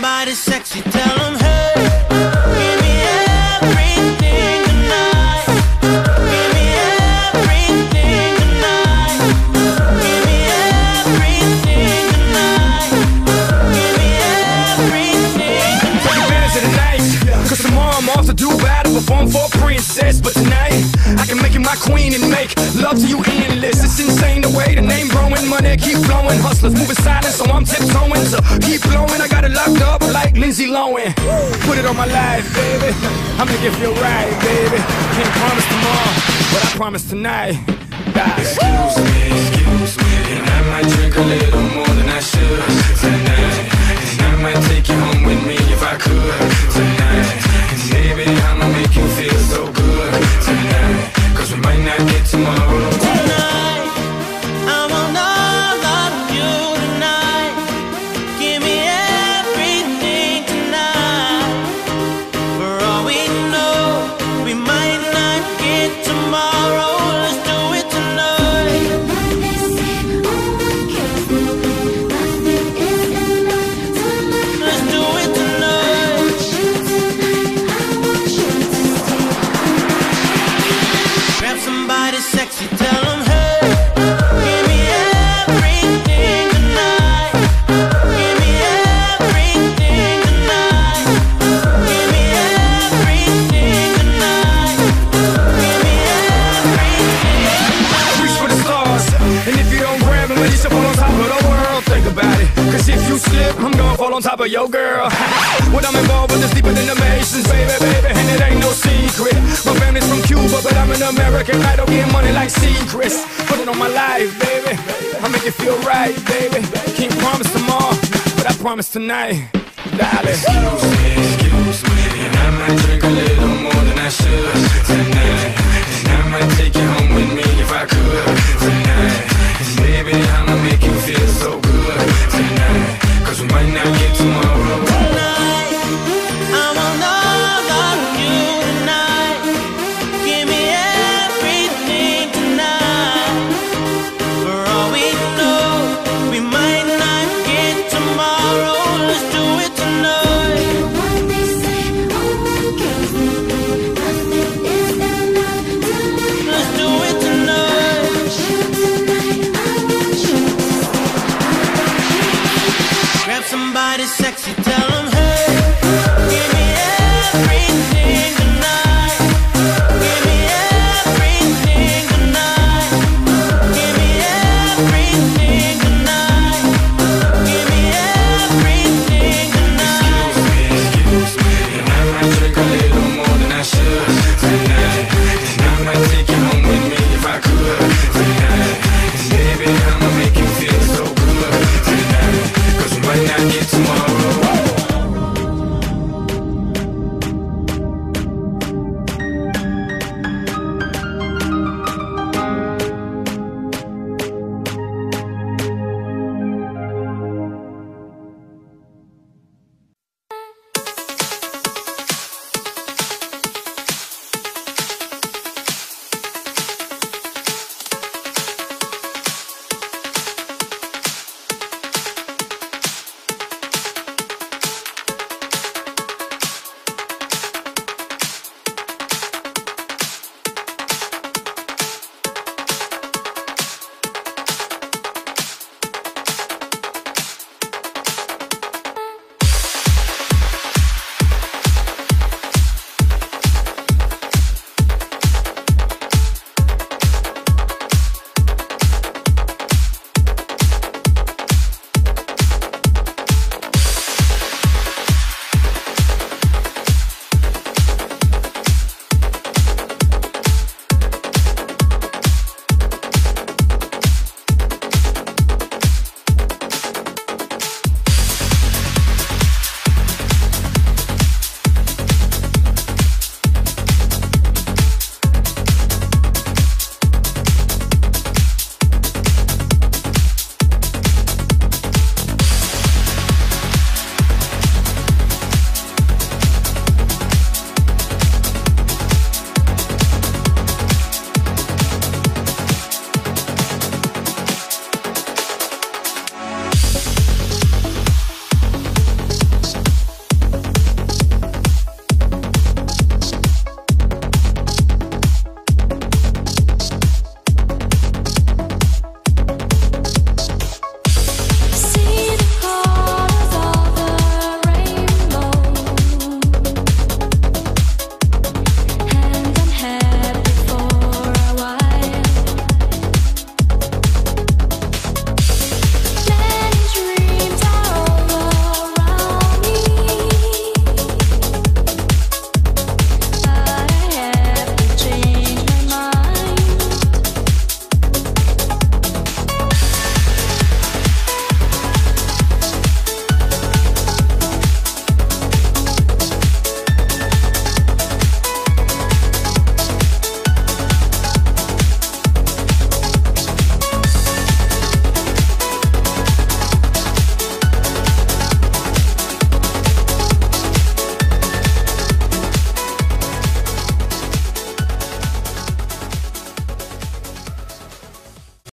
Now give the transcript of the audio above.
somebody sexy, tell them hey. Give me everything tonight. Give me everything tonight. Give me everything tonight. Give me everything Take advantage of the night. Cause tomorrow I'm off to Dubai to perform for a princess. But tonight, I can make you my queen and make love to you endless. It's insane the way the name growing, keep flowing. Hustlers moving silent, so I'm tiptoeing. So keep blowing, I got it locked up like Lindsay Lohan. Put it on my life, baby. I'm gonna give you a ride, baby. Can't promise tomorrow, but I promise tonight. Die. Excuse me, excuse me, and I might drink a little more than I should tonight. And I might take you home with me if I could slip, I'm gonna fall on top of your girl. what I'm involved with is deeper than the Masons, baby, baby, and it ain't no secret. My family's from Cuba, but I'm an American. I don't get money like secrets. Put it on my life, baby. I make it feel right, baby. Can't promise tomorrow, but I promise tonight, darling. Excuse me, excuse me, and I might drink a little more than I should. somebody sexy, tell them hey.